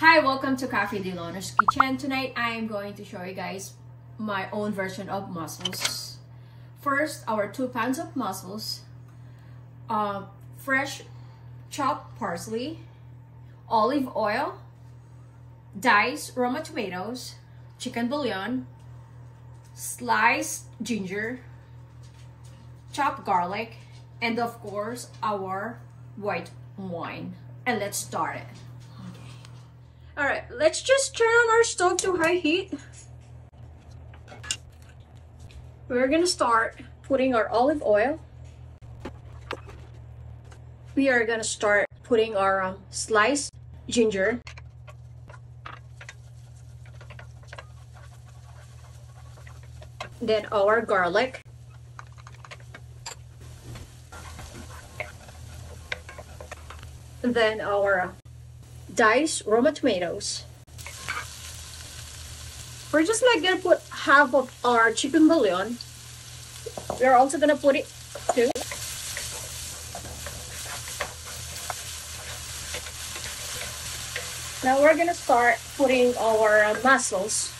Hi, welcome to Cafe D'Lorna's Kitchen. Tonight I am going to show you guys my own version of mussels. First, our two pounds of mussels, uh, fresh chopped parsley, olive oil, diced Roma tomatoes, chicken bouillon, sliced ginger, chopped garlic, and of course our white wine. And let's start it. All right, let's just turn on our stove to high heat. We're gonna start putting our olive oil. We are gonna start putting our um, sliced ginger. Then our garlic. Then our diced Roma tomatoes. We're just like gonna put half of our chicken bouillon. We're also gonna put it too. Now we're gonna start putting our uh, mussels.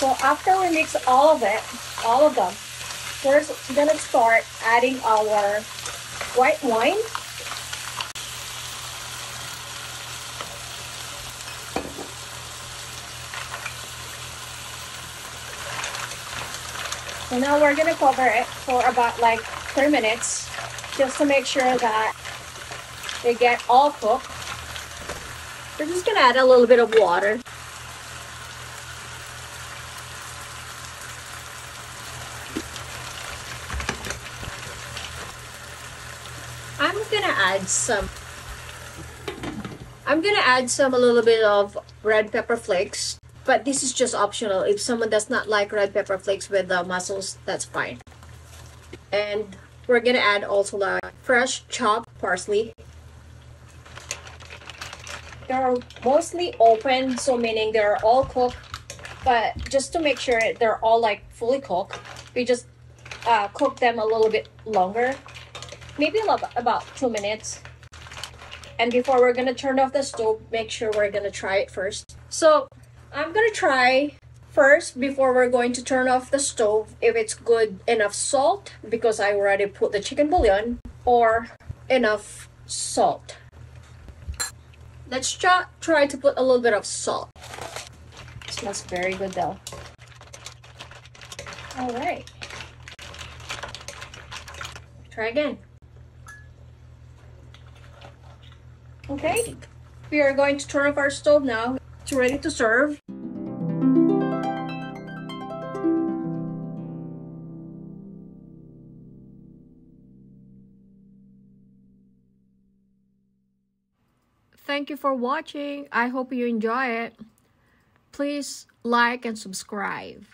So after we mix all of it, all of them, we're gonna start adding our white wine. So now we're gonna cover it for about like 3 minutes just to make sure that they get all cooked. We're just gonna add a little bit of water. I'm gonna add some I'm gonna add some a little bit of red pepper flakes but this is just optional. If someone does not like red pepper flakes with the mussels that's fine. And we're gonna add also the fresh chopped parsley. They're mostly open so meaning they're all cooked but just to make sure they're all like fully cooked we just uh, cook them a little bit longer maybe about two minutes. And before we're gonna turn off the stove, make sure we're gonna try it first. So I'm gonna try first before we're going to turn off the stove if it's good enough salt because I already put the chicken bouillon or enough salt. Let's try, try to put a little bit of salt. It smells very good though. All right. Try again. Okay, we are going to turn off our stove now. It's ready to serve. Thank you for watching. I hope you enjoy it. Please like and subscribe.